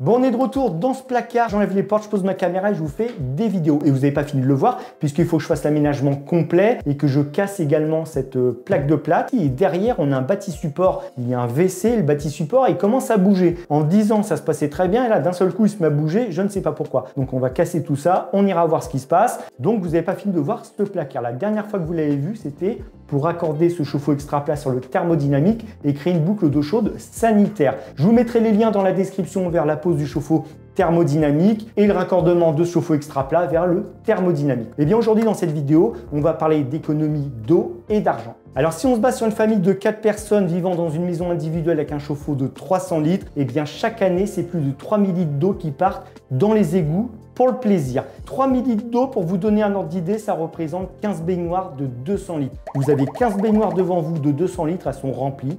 Bon, on est de retour dans ce placard. J'enlève les portes, je pose ma caméra et je vous fais des vidéos. Et vous n'avez pas fini de le voir puisqu'il faut que je fasse l'aménagement complet et que je casse également cette euh, plaque de plate. Et derrière, on a un bâti support. Il y a un WC, le bâti support, il commence à bouger. En 10 ans, ça se passait très bien et là, d'un seul coup, il se met à bouger. Je ne sais pas pourquoi. Donc, on va casser tout ça. On ira voir ce qui se passe. Donc, vous n'avez pas fini de voir ce placard. La dernière fois que vous l'avez vu, c'était pour accorder ce chauffe-eau extra plat sur le thermodynamique et créer une boucle d'eau chaude sanitaire. Je vous mettrai les liens dans la description vers la du chauffe-eau thermodynamique et le raccordement de chauffe-eau extra plat vers le thermodynamique. Et eh bien aujourd'hui dans cette vidéo, on va parler d'économie d'eau et d'argent. Alors si on se base sur une famille de 4 personnes vivant dans une maison individuelle avec un chauffe-eau de 300 litres, et eh bien chaque année c'est plus de 3000 litres d'eau qui partent dans les égouts pour le plaisir. 3000 litres d'eau, pour vous donner un ordre d'idée, ça représente 15 baignoires de 200 litres. Vous avez 15 baignoires devant vous de 200 litres, elles sont remplies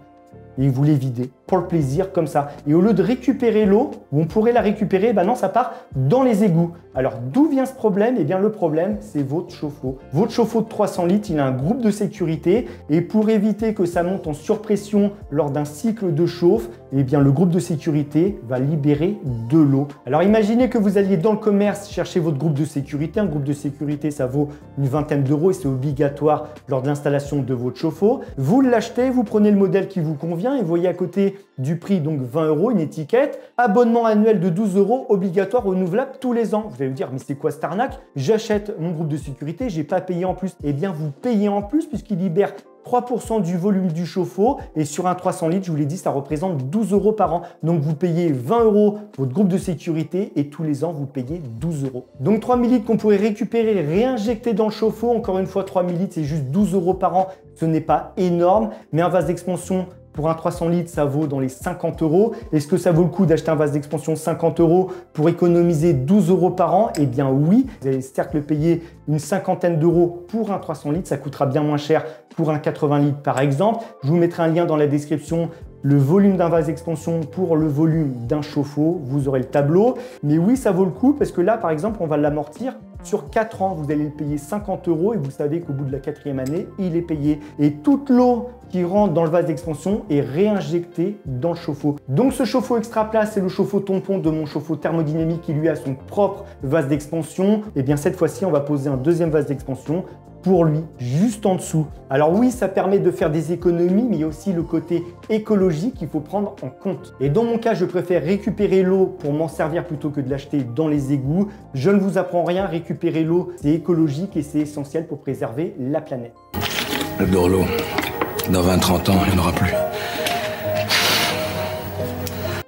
et vous les videz pour le plaisir comme ça. Et au lieu de récupérer l'eau, où on pourrait la récupérer, ben non, ça part dans les égouts. Alors d'où vient ce problème? Eh bien le problème, c'est votre chauffe-eau. Votre chauffe-eau de 300 litres, il a un groupe de sécurité et pour éviter que ça monte en surpression lors d'un cycle de chauffe, eh bien le groupe de sécurité va libérer de l'eau. Alors imaginez que vous alliez dans le commerce chercher votre groupe de sécurité. Un groupe de sécurité, ça vaut une vingtaine d'euros et c'est obligatoire lors de l'installation de votre chauffe-eau. Vous l'achetez, vous prenez le modèle qui vous convient et voyez à côté du prix, donc 20 euros, une étiquette. Abonnement annuel de 12 euros, obligatoire, renouvelable tous les ans. Vous allez vous dire, mais c'est quoi cette arnaque? J'achète mon groupe de sécurité, j'ai pas payé en plus. Eh bien, vous payez en plus puisqu'il libère 3% du volume du chauffe-eau et sur un 300 litres, je vous l'ai dit, ça représente 12 euros par an. Donc vous payez 20 euros votre groupe de sécurité et tous les ans, vous payez 12 euros. Donc 3000 litres qu'on pourrait récupérer, réinjecter dans le chauffe-eau. Encore une fois, 3000 litres, c'est juste 12 euros par an. Ce n'est pas énorme, mais un vase d'expansion pour un 300 litres, ça vaut dans les 50 euros. Est-ce que ça vaut le coup d'acheter un vase d'expansion 50 euros pour économiser 12 euros par an? Eh bien oui, vous allez certes le payer une cinquantaine d'euros pour un 300 litres, ça coûtera bien moins cher pour un 80 litres par exemple. Je vous mettrai un lien dans la description le volume d'un vase d'expansion pour le volume d'un chauffe-eau, vous aurez le tableau. Mais oui, ça vaut le coup parce que là, par exemple, on va l'amortir sur 4 ans. Vous allez le payer 50 euros et vous savez qu'au bout de la quatrième année, il est payé. Et toute l'eau qui rentre dans le vase d'expansion est réinjectée dans le chauffe-eau. Donc ce chauffe-eau extra plat, c'est le chauffe-eau tampon de mon chauffe-eau thermodynamique qui lui a son propre vase d'expansion. Et bien cette fois-ci, on va poser un deuxième vase d'expansion pour lui, juste en dessous. Alors oui, ça permet de faire des économies, mais il y a aussi le côté écologique qu'il faut prendre en compte. Et dans mon cas, je préfère récupérer l'eau pour m'en servir plutôt que de l'acheter dans les égouts. Je ne vous apprends rien, récupérer l'eau, c'est écologique et c'est essentiel pour préserver la planète. Le l'eau. Dans 20-30 ans, il n'y en aura plus.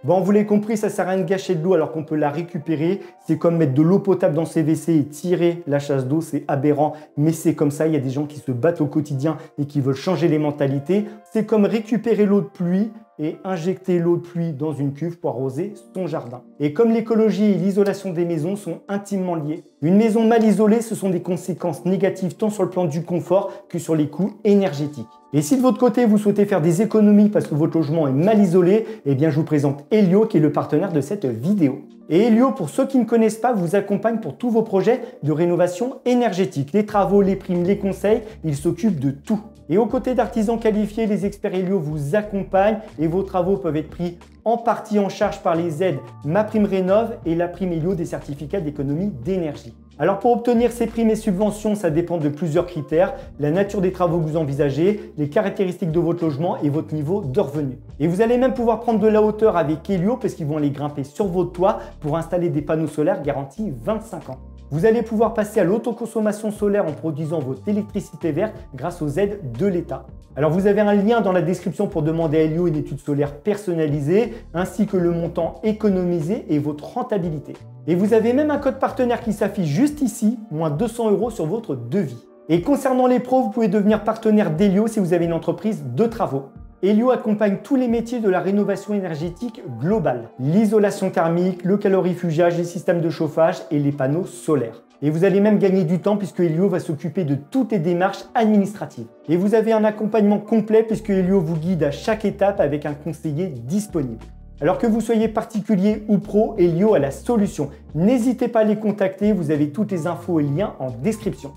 Bon, vous l'avez compris, ça sert à rien de gâcher de l'eau alors qu'on peut la récupérer. C'est comme mettre de l'eau potable dans ses WC et tirer la chasse d'eau, c'est aberrant, mais c'est comme ça. Il y a des gens qui se battent au quotidien et qui veulent changer les mentalités. C'est comme récupérer l'eau de pluie et injecter l'eau de pluie dans une cuve pour arroser son jardin. Et comme l'écologie et l'isolation des maisons sont intimement liées, une maison mal isolée, ce sont des conséquences négatives tant sur le plan du confort que sur les coûts énergétiques. Et si de votre côté, vous souhaitez faire des économies parce que votre logement est mal isolé, eh bien je vous présente Helio qui est le partenaire de cette vidéo. Et Helio, pour ceux qui ne connaissent pas, vous accompagne pour tous vos projets de rénovation énergétique. Les travaux, les primes, les conseils, il s'occupe de tout. Et aux côtés d'artisans qualifiés, les experts Helio vous accompagnent et vos travaux peuvent être pris en partie en charge par les aides Ma Prime Rénov et la prime Helio des certificats d'économie d'énergie. Alors pour obtenir ces primes et subventions, ça dépend de plusieurs critères, la nature des travaux que vous envisagez, les caractéristiques de votre logement et votre niveau de revenu. Et vous allez même pouvoir prendre de la hauteur avec Helio parce qu'ils vont aller grimper sur votre toit pour installer des panneaux solaires garantis 25 ans. Vous allez pouvoir passer à l'autoconsommation solaire en produisant votre électricité verte grâce aux aides de l'État. Alors vous avez un lien dans la description pour demander à Helio une étude solaire personnalisée, ainsi que le montant économisé et votre rentabilité. Et vous avez même un code partenaire qui s'affiche juste ici, moins 200 euros sur votre devis. Et concernant les pros, vous pouvez devenir partenaire d'Helio si vous avez une entreprise de travaux. Helio accompagne tous les métiers de la rénovation énergétique globale. L'isolation thermique, le calorifugage, les systèmes de chauffage et les panneaux solaires. Et vous allez même gagner du temps puisque Helio va s'occuper de toutes les démarches administratives. Et vous avez un accompagnement complet puisque Helio vous guide à chaque étape avec un conseiller disponible. Alors que vous soyez particulier ou pro, Helio a la solution. N'hésitez pas à les contacter, vous avez toutes les infos et liens en description.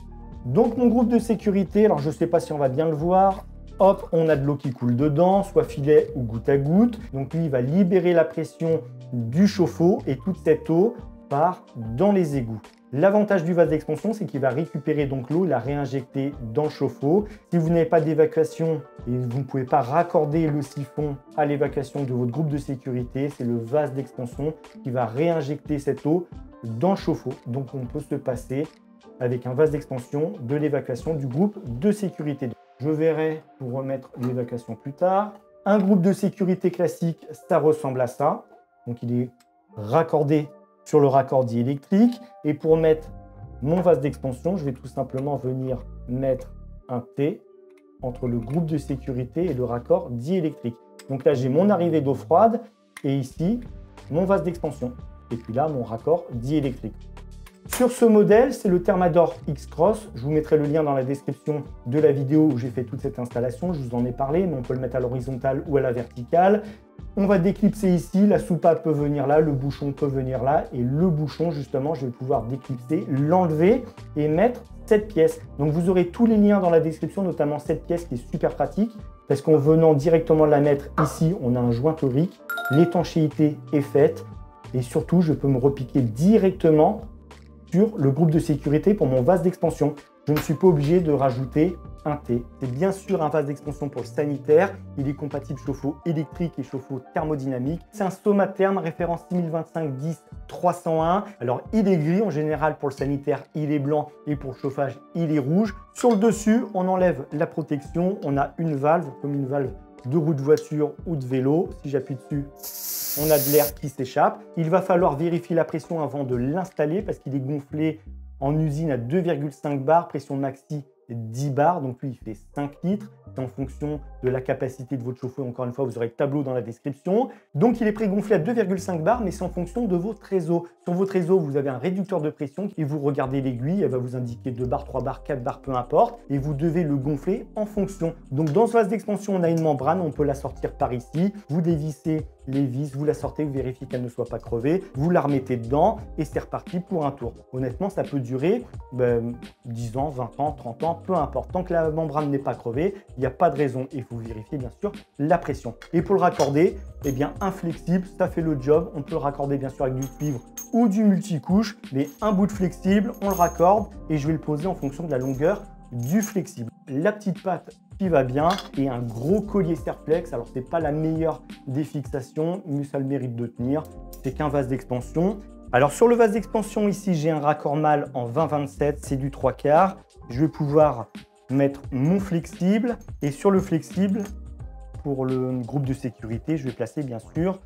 Donc mon groupe de sécurité, alors je ne sais pas si on va bien le voir, hop, on a de l'eau qui coule dedans, soit filet ou goutte à goutte. Donc lui, il va libérer la pression du chauffe-eau et toute cette eau part dans les égouts. L'avantage du vase d'expansion, c'est qu'il va récupérer donc l'eau la réinjecter dans le chauffe-eau. Si vous n'avez pas d'évacuation et vous ne pouvez pas raccorder le siphon à l'évacuation de votre groupe de sécurité, c'est le vase d'expansion qui va réinjecter cette eau dans le chauffe-eau. Donc on peut se passer avec un vase d'expansion de l'évacuation du groupe de sécurité. Je verrai pour remettre l'évacuation plus tard. Un groupe de sécurité classique, ça ressemble à ça. Donc il est raccordé sur le raccordi électrique. Et pour mettre mon vase d'expansion, je vais tout simplement venir mettre un T entre le groupe de sécurité et le raccord électrique. Donc là, j'ai mon arrivée d'eau froide et ici, mon vase d'expansion. Et puis là, mon raccord électrique. Sur ce modèle, c'est le Thermador X-Cross. Je vous mettrai le lien dans la description de la vidéo où j'ai fait toute cette installation. Je vous en ai parlé, mais on peut le mettre à l'horizontale ou à la verticale. On va déclipser ici, la soupape peut venir là, le bouchon peut venir là, et le bouchon, justement, je vais pouvoir déclipser, l'enlever et mettre cette pièce. Donc vous aurez tous les liens dans la description, notamment cette pièce qui est super pratique, parce qu'en venant directement la mettre ici, on a un joint torique, l'étanchéité est faite, et surtout, je peux me repiquer directement le groupe de sécurité pour mon vase d'expansion. Je ne suis pas obligé de rajouter un T. C'est bien sûr un vase d'expansion pour le sanitaire. Il est compatible chauffe-eau électrique et chauffe-eau thermodynamique. C'est un Somatherm référence 6025 10 301. Alors il est gris en général pour le sanitaire, il est blanc et pour le chauffage, il est rouge. Sur le dessus, on enlève la protection. On a une valve comme une valve de roue de voiture ou de vélo. Si j'appuie dessus, on a de l'air qui s'échappe. Il va falloir vérifier la pression avant de l'installer parce qu'il est gonflé en usine à 2,5 bar, pression maxi 10 bars, donc lui il fait 5 litres. C'est en fonction de la capacité de votre chauffe-eau. Encore une fois, vous aurez le tableau dans la description. Donc il est prégonflé à 2,5 bars, mais c'est en fonction de votre réseau. Sur votre réseau, vous avez un réducteur de pression et vous regardez l'aiguille, elle va vous indiquer 2 bars, 3 bars, 4 bars, peu importe. Et vous devez le gonfler en fonction. Donc dans ce vase d'expansion, on a une membrane, on peut la sortir par ici. Vous dévissez les vis, vous la sortez, vous vérifiez qu'elle ne soit pas crevée, vous la remettez dedans et c'est reparti pour un tour. Honnêtement, ça peut durer 10 ben, ans, 20 ans, 30 ans, peu importe. Tant que la membrane n'est pas crevée, il n'y a pas de raison. Il faut vérifier bien sûr la pression. Et pour le raccorder, eh bien inflexible, ça fait le job. On peut le raccorder bien sûr avec du cuivre ou du multicouche, mais un bout de flexible, on le raccorde et je vais le poser en fonction de la longueur du flexible. La petite patte va bien et un gros collier Serflex. Alors c'est pas la meilleure des fixations, mais ça le mérite de tenir. C'est qu'un vase d'expansion. Alors sur le vase d'expansion ici, j'ai un raccord mâle en 20-27, c'est du 3 quarts. Je vais pouvoir mettre mon flexible et sur le flexible, pour le groupe de sécurité, je vais placer bien sûr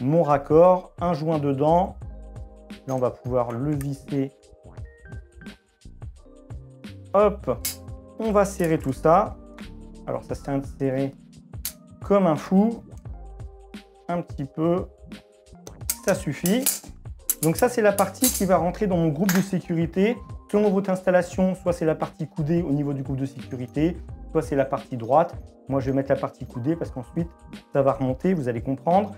mon raccord, un joint dedans. Là, on va pouvoir le visser. Hop, on va serrer tout ça. Alors ça s'est inséré comme un fou. Un petit peu. Ça suffit. Donc ça, c'est la partie qui va rentrer dans mon groupe de sécurité. Selon votre installation, soit c'est la partie coudée au niveau du groupe de sécurité, soit c'est la partie droite. Moi, je vais mettre la partie coudée parce qu'ensuite, ça va remonter, vous allez comprendre.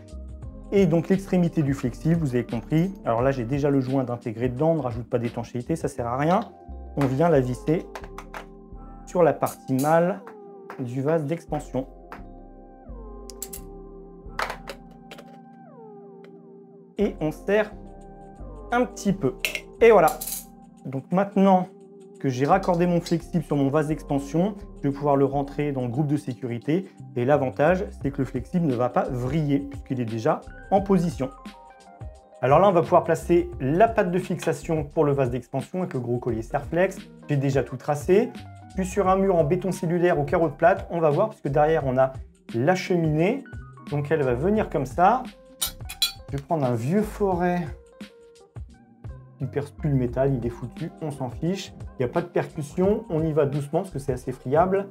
Et donc l'extrémité du flexible, vous avez compris. Alors là, j'ai déjà le joint d'intégrer dedans, on ne rajoute pas d'étanchéité, ça sert à rien. On vient la visser sur la partie mâle du vase d'expansion. Et on serre un petit peu. Et voilà. Donc maintenant que j'ai raccordé mon flexible sur mon vase d'expansion, je vais pouvoir le rentrer dans le groupe de sécurité. Et l'avantage, c'est que le flexible ne va pas vriller puisqu'il est déjà en position. Alors là, on va pouvoir placer la patte de fixation pour le vase d'expansion avec le gros collier Serflex. J'ai déjà tout tracé. Puis sur un mur en béton cellulaire au carreau de plate, on va voir, parce que derrière, on a la cheminée. Donc elle va venir comme ça. Je vais prendre un vieux forêt qui perce plus le métal, il est foutu, on s'en fiche. Il n'y a pas de percussion, on y va doucement parce que c'est assez friable.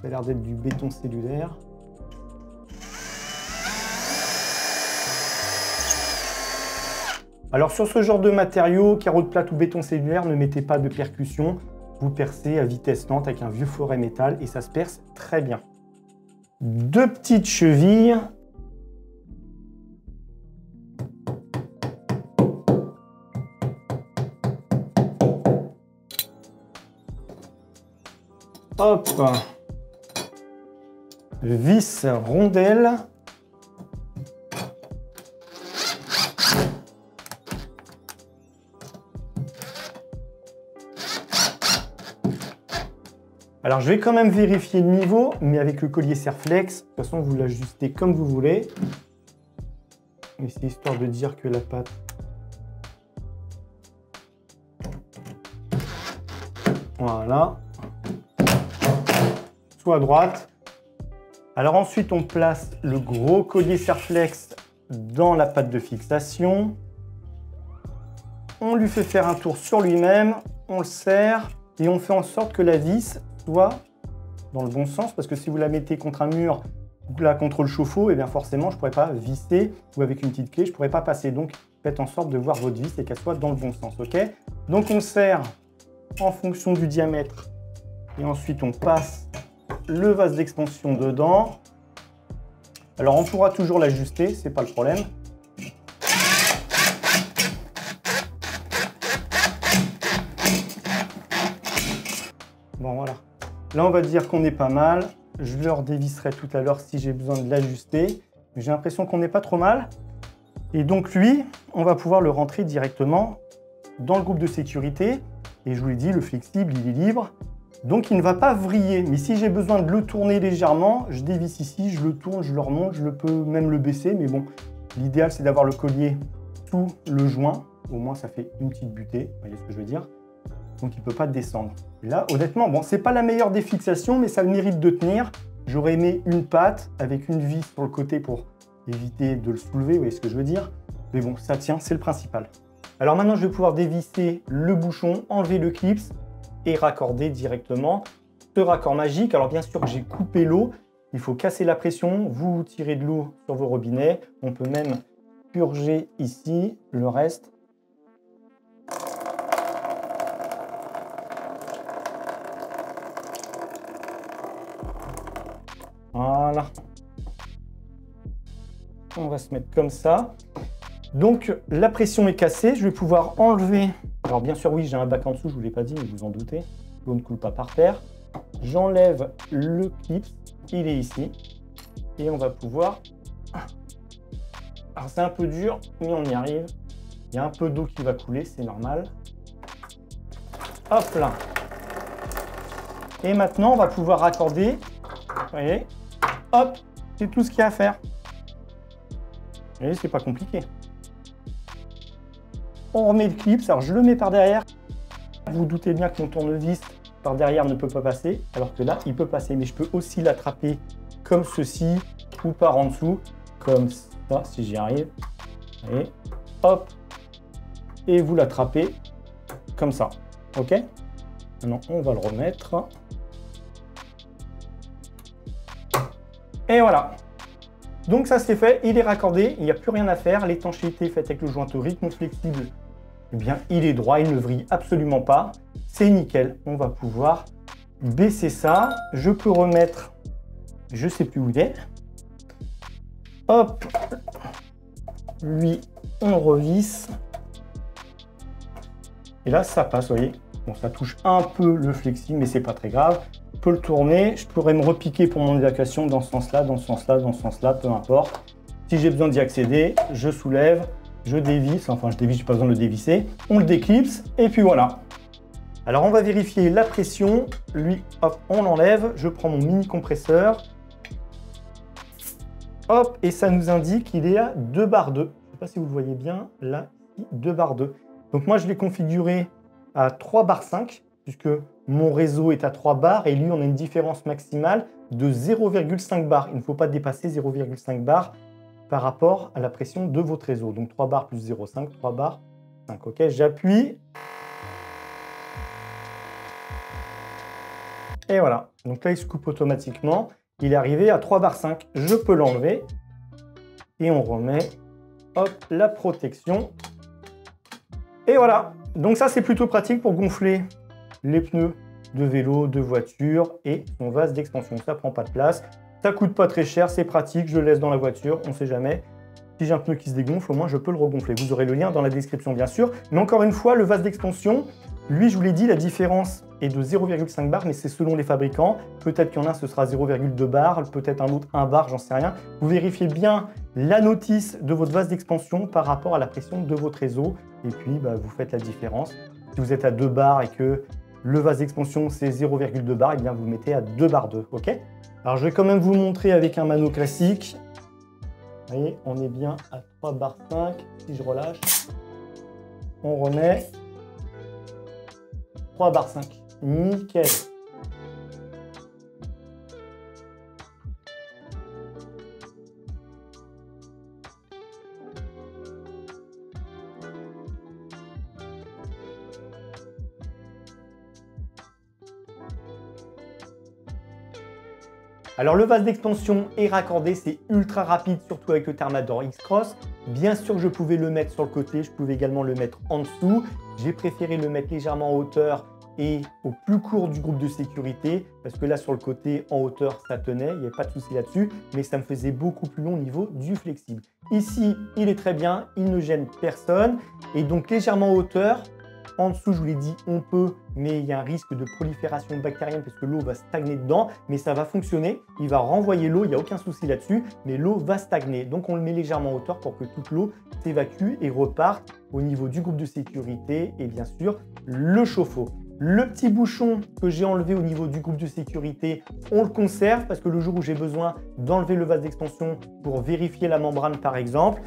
ça a l'air d'être du béton cellulaire. Alors sur ce genre de matériaux, carottes plate ou béton cellulaire, ne mettez pas de percussion. Vous percez à vitesse lente avec un vieux forêt métal et ça se perce très bien. Deux petites chevilles. Hop. Vis rondelle. Alors, je vais quand même vérifier le niveau, mais avec le collier Serflex, de toute façon, vous l'ajustez comme vous voulez. Mais c'est histoire de dire que la pâte... Voilà. Soit à droite. Alors ensuite, on place le gros collier Serflex dans la pâte de fixation. On lui fait faire un tour sur lui-même, on le serre et on fait en sorte que la vis dans le bon sens parce que si vous la mettez contre un mur ou là contre le chauffe-eau, et eh bien forcément je ne pourrais pas visser ou avec une petite clé, je ne pourrais pas passer. Donc faites en sorte de voir votre vis et qu'elle soit dans le bon sens. ok? Donc on serre en fonction du diamètre et ensuite on passe le vase d'expansion dedans. Alors on pourra toujours l'ajuster, c'est pas le problème. Là on va dire qu'on est pas mal. Je le redévisserai tout à l'heure si j'ai besoin de l'ajuster. J'ai l'impression qu'on n'est pas trop mal. Et donc lui, on va pouvoir le rentrer directement dans le groupe de sécurité. Et je vous l'ai dit, le flexible, il est libre. Donc il ne va pas vriller, mais si j'ai besoin de le tourner légèrement, je dévisse ici, je le tourne, je le remonte, je le peux même le baisser, mais bon, l'idéal c'est d'avoir le collier sous le joint, au moins ça fait une petite butée, vous voyez ce que je veux dire? Donc il ne peut pas descendre. Là, honnêtement, bon, c'est pas la meilleure des fixations, mais ça le mérite de tenir. J'aurais aimé une patte avec une vis sur le côté pour éviter de le soulever, vous voyez ce que je veux dire Mais bon, ça tient, c'est le principal. Alors maintenant, je vais pouvoir dévisser le bouchon, enlever le clips, et raccorder directement ce raccord magique. Alors bien sûr, j'ai coupé l'eau. Il faut casser la pression. Vous tirez de l'eau sur vos robinets. On peut même purger ici le reste. On va se mettre comme ça. Donc la pression est cassée. Je vais pouvoir enlever alors bien sûr, oui, j'ai un bac en dessous, je ne vous l'ai pas dit, mais vous en doutez. L'eau ne coule pas par terre. J'enlève le clip, il est ici. Et on va pouvoir... Alors c'est un peu dur, mais on y arrive. Il y a un peu d'eau qui va couler, c'est normal. Hop là. Et maintenant, on va pouvoir raccorder. Vous voyez? Hop, c'est tout ce qu'il y a à faire. Voyez, c'est pas compliqué on remet le clip, alors je le mets par derrière. Vous, doutez bien que mon tournevis par derrière ne peut pas passer, alors que là, il peut passer. Mais je peux aussi l'attraper comme ceci ou par en dessous, comme ça, si j'y arrive. Et hop, et vous l'attrapez comme ça. OK? Maintenant, on va le remettre. Et voilà. Donc ça c'est fait, il est raccordé, il n'y a plus rien à faire. L'étanchéité faite avec le jointeau rythme flexible, eh bien il est droit, il ne vrille absolument pas. C'est nickel, on va pouvoir baisser ça. Je peux remettre, je sais plus où il est. Hop, lui on revisse. Et là ça passe, vous voyez. Bon, ça touche un peu le flexi, mais c'est pas très grave peux le tourner, je pourrais me repiquer pour mon évacuation dans ce sens-là, dans ce sens-là, dans ce sens-là, peu importe. Si j'ai besoin d'y accéder, je soulève, je dévisse, enfin je dévisse, j'ai pas besoin de le dévisser, on le déclipse et puis voilà. Alors on va vérifier la pression, lui, hop, on l'enlève, je prends mon mini compresseur, hop, et ça nous indique qu'il est à 2 bar 2. Je sais pas si vous le voyez bien, là, 2 bar 2. Donc moi je l'ai configuré à 3 bar 5, puisque mon réseau est à 3 bars et lui, on a une différence maximale de 0,5 bars. Il ne faut pas dépasser 0,5 bars par rapport à la pression de votre réseau. Donc 3 bars plus 0,5, 3 bars, 5. OK, j'appuie. Et voilà. Donc là, il se coupe automatiquement. Il est arrivé à 3 bars 5. Je peux l'enlever. Et on remet hop, la protection. Et voilà. Donc ça, c'est plutôt pratique pour gonfler les pneus de vélo, de voiture et son vase d'expansion. Ça prend pas de place, ça coûte pas très cher, c'est pratique, je le laisse dans la voiture, on sait jamais. Si j'ai un pneu qui se dégonfle, au moins je peux le regonfler. Vous aurez le lien dans la description bien sûr. Mais encore une fois, le vase d'expansion, Lui, je vous l'ai dit, la différence est de 0,5 bar, mais c'est selon les fabricants. Peut-être qu'il y en a, ce sera 0,2 bar, peut-être un autre 1 bar, j'en sais rien. Vous vérifiez bien la notice de votre vase d'expansion par rapport à la pression de votre réseau. Et puis, bah, vous faites la différence. Si vous êtes à 2 bars et que le vase d'expansion c'est 0,2 bar, et bien vous mettez à 2 bar 2, ok? Alors je vais quand même vous montrer avec un mano classique. Vous voyez, on est bien à 3 bar 5. Si je relâche, on remet 3 bar 5. Nickel. Alors le vase d'expansion est raccordé, c'est ultra rapide, surtout avec le Thermador X-Cross. Bien sûr, je pouvais le mettre sur le côté, je pouvais également le mettre en dessous. J'ai préféré le mettre légèrement en hauteur et au plus court du groupe de sécurité, parce que là sur le côté en hauteur ça tenait, il n'y avait pas de souci là-dessus, mais ça me faisait beaucoup plus long au niveau du flexible. Ici, il est très bien, il ne gêne personne, et donc légèrement en hauteur, en dessous, je vous l'ai dit, on peut, mais il y a un risque de prolifération bactérienne parce que l'eau va stagner dedans, mais ça va fonctionner. Il va renvoyer l'eau, il n'y a aucun souci là-dessus, mais l'eau va stagner. Donc on le met légèrement en hauteur pour que toute l'eau s'évacue et reparte au niveau du groupe de sécurité et bien sûr le chauffe-eau. Le petit bouchon que j'ai enlevé au niveau du groupe de sécurité, on le conserve parce que le jour où j'ai besoin d'enlever le vase d'expansion pour vérifier la membrane par exemple,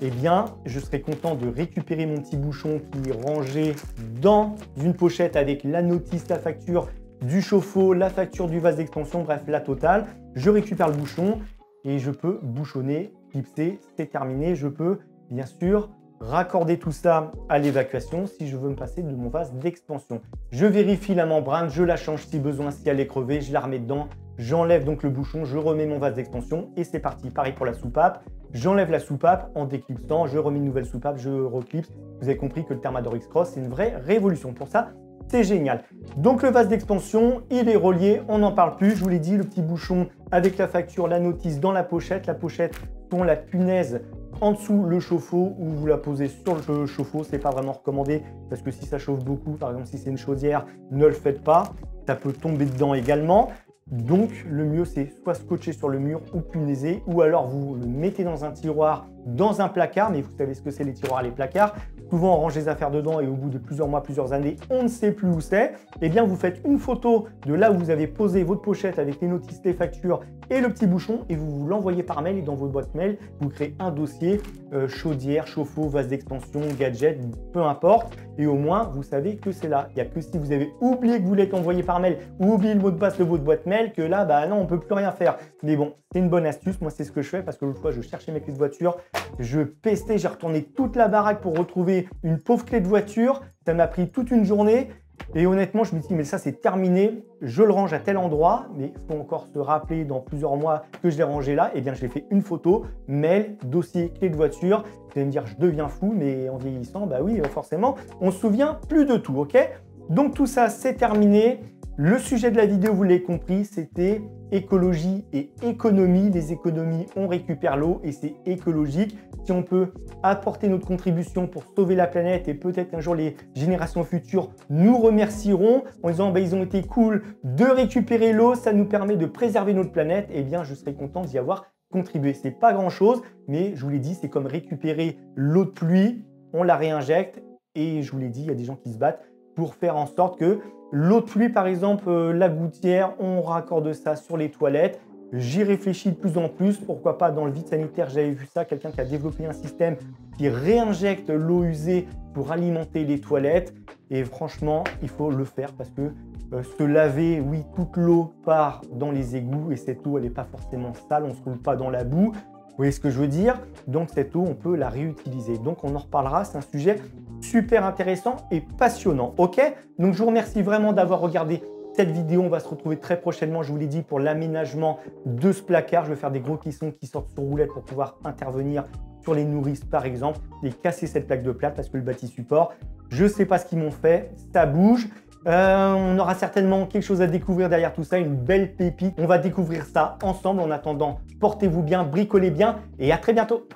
eh bien, je serai content de récupérer mon petit bouchon qui est rangé dans une pochette avec la notice, la facture du chauffe-eau, la facture du vase d'expansion, bref, la totale. Je récupère le bouchon et je peux bouchonner, clipser, c'est terminé. Je peux, bien sûr, raccorder tout ça à l'évacuation si je veux me passer de mon vase d'expansion. Je vérifie la membrane, je la change si besoin, si elle est crevée, je la remets dedans, j'enlève donc le bouchon, je remets mon vase d'expansion et c'est parti. Pareil pour la soupape, J'enlève la soupape en déclipsant, je remets une nouvelle soupape, je reclipse. Vous avez compris que le Thermador X-Cross, c'est une vraie révolution. Pour ça, c'est génial. Donc le vase d'expansion, il est relié, on n'en parle plus. Je vous l'ai dit, le petit bouchon avec la facture, la notice dans la pochette. La pochette pour la punaise en dessous le chauffe-eau ou vous la posez sur le chauffe-eau. C'est pas vraiment recommandé parce que si ça chauffe beaucoup, par exemple si c'est une chaudière, ne le faites pas. Ça peut tomber dedans également. Donc le mieux c'est soit scotcher sur le mur ou punaiser ou alors vous le mettez dans un tiroir, dans un placard, mais vous savez ce que c'est les tiroirs les placards. Souvent on range les affaires dedans et au bout de plusieurs mois, plusieurs années, on ne sait plus où c'est. Eh bien vous faites une photo de là où vous avez posé votre pochette avec les notices, les factures et le petit bouchon et vous, vous l'envoyez par mail et dans votre boîte mail, vous créez un dossier euh, chaudière, chauffe-eau, vase d'expansion, gadget, peu importe. Et au moins, vous savez que c'est là. Il n'y a que si vous avez oublié que vous l'êtes envoyé par mail ou oublié le mot de passe de votre boîte mail que là, bah non, on peut plus rien faire. Mais bon, c'est une bonne astuce. Moi, c'est ce que je fais parce que l'autre fois, je cherchais mes clés de voiture, je pestais, j'ai retourné toute la baraque pour retrouver une pauvre clé de voiture. Ça m'a pris toute une journée. Et honnêtement, je me dis, mais ça c'est terminé, je le range à tel endroit, mais il faut encore se rappeler dans plusieurs mois que je l'ai rangé là. Et eh bien, j'ai fait une photo, mail, dossier, clé de voiture. Vous allez me dire, je deviens fou, mais en vieillissant, bah oui, forcément, on se souvient plus de tout, ok? Donc tout ça, c'est terminé. Le sujet de la vidéo, vous l'avez compris, c'était écologie et économie. Les économies, on récupère l'eau et c'est écologique. Si on peut apporter notre contribution pour sauver la planète et peut-être un jour les générations futures nous remercieront en disant bah, ils ont été cool de récupérer l'eau, ça nous permet de préserver notre planète, eh bien je serai content d'y avoir contribué. C'est pas grand chose, mais je vous l'ai dit, c'est comme récupérer l'eau de pluie, on la réinjecte et je vous l'ai dit, il y a des gens qui se battent pour faire en sorte que l'eau de pluie, par exemple, euh, la gouttière, on raccorde ça sur les toilettes. J'y réfléchis de plus en plus. Pourquoi pas dans le vide sanitaire, j'avais vu ça, quelqu'un qui a développé un système qui réinjecte l'eau usée pour alimenter les toilettes. Et franchement, il faut le faire parce que euh, se laver, oui, toute l'eau part dans les égouts et cette eau, elle n'est pas forcément sale, on ne se roule pas dans la boue. Vous voyez ce que je veux dire? Donc cette eau, on peut la réutiliser. Donc on en reparlera, c'est un sujet super intéressant et passionnant. Ok? Donc je vous remercie vraiment d'avoir regardé cette vidéo. On va se retrouver très prochainement, je vous l'ai dit, pour l'aménagement de ce placard. Je vais faire des gros clissons qui sortent sur roulette pour pouvoir intervenir sur les nourrices par exemple et casser cette plaque de plate parce que le bâti support, je sais pas ce qu'ils m'ont fait, ça bouge. Euh, on aura certainement quelque chose à découvrir derrière tout ça, une belle pépite. On va découvrir ça ensemble. En attendant, portez-vous bien, bricolez bien et à très bientôt.